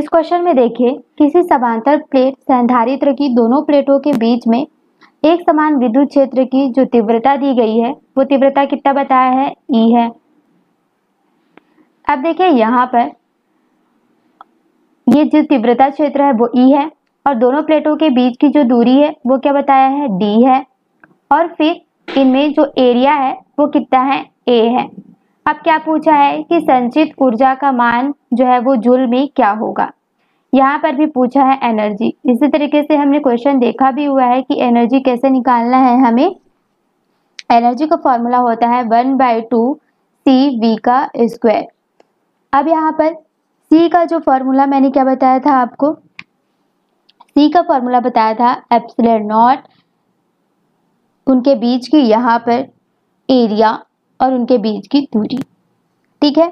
इस क्वेश्चन में देखिए, किसी समांतर प्लेट संधारित्र की दोनों प्लेटों के बीच में एक समान विद्युत क्षेत्र की जो तीव्रता दी गई है, वो तीव्रता कितना बताया है? ई e है। अब देखिए यहाँ पर ये जो तीव्रता क्षेत्र है, वो ई e है और दोनों प्लेटों के बीच की जो दूरी है, वो क्या बताया है? डी है। और फिर इनमें जो एरिया है, वो कितना है? ए है। अब क्या पूछा है कि संचित ऊर्जा का मान जो है वो जूल में क्या होगा? यहाँ पर भी पूछा है एनर्जी इसी तरीके से हमने क्वेश्चन देखा भी हुआ है कि एनर्जी कैसे निकालना है हमें। एनर्जी का फॉर्मूला होता है one by two C V का स्क्वायर अब यहाँ पर सी का जो फॉर्मूला मैंने क्या बताया था आपको? सी का फॉर्मूला बताया था एप्सिलर नॉट उनके बीच की यहाँ पर एरिया और उनके बीच की दूरी। ठीक है?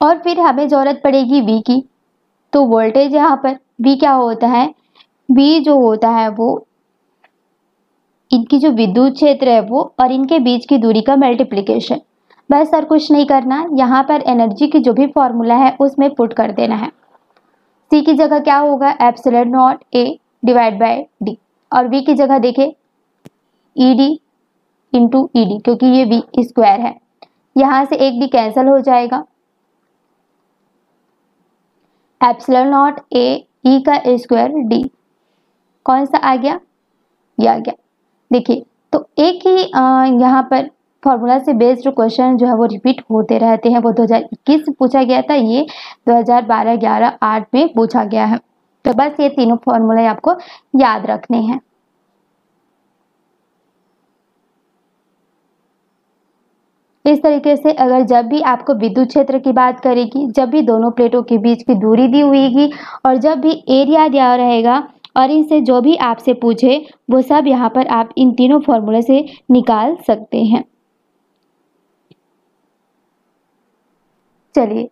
और फिर हमें ज़रूरत पड़ेगी वी की। तो वोल्टेज यहाँ पर वी क्या होता है? वी जो होता है वो इनकी जो विद्युत क्षेत्र है वो और इनके बीच की दूरी का मल्टीप्लीकेशन बस सर कुछ नहीं करना, यहाँ पर एनर्जी की जो भी फॉर्मूला है उसमें पुट कर देना है। सी की जगह क्या होगा? Epsilon naught A divide by D और वी की जगह देखे ई डी इंटू ई क्योंकि ये वी स्क्वायर है। यहाँ से एक डी कैंसिल हो जाएगा। एप्सिलर नॉट ए ई का स्क्वायर डी कौन सा आ गया? ये आ गया। देखिए तो एक ही यहाँ पर फॉर्मूला से बेस्ड क्वेश्चन जो है वो रिपीट होते रहते हैं। वो 2021 पूछा गया था, ये 2012 11 8 में पूछा गया है। तो बस ये तीनों फॉर्मूले आपको याद रखने हैं। इस तरीके से अगर जब भी आपको विद्युत क्षेत्र की बात करेगी, जब भी दोनों प्लेटों के बीच की दूरी दी हुएगी और जब भी एरिया दिया रहेगा और इनसे जो भी आपसे पूछे, वो सब यहाँ पर आप इन तीनों फॉर्मूले से निकाल सकते हैं। चलिए।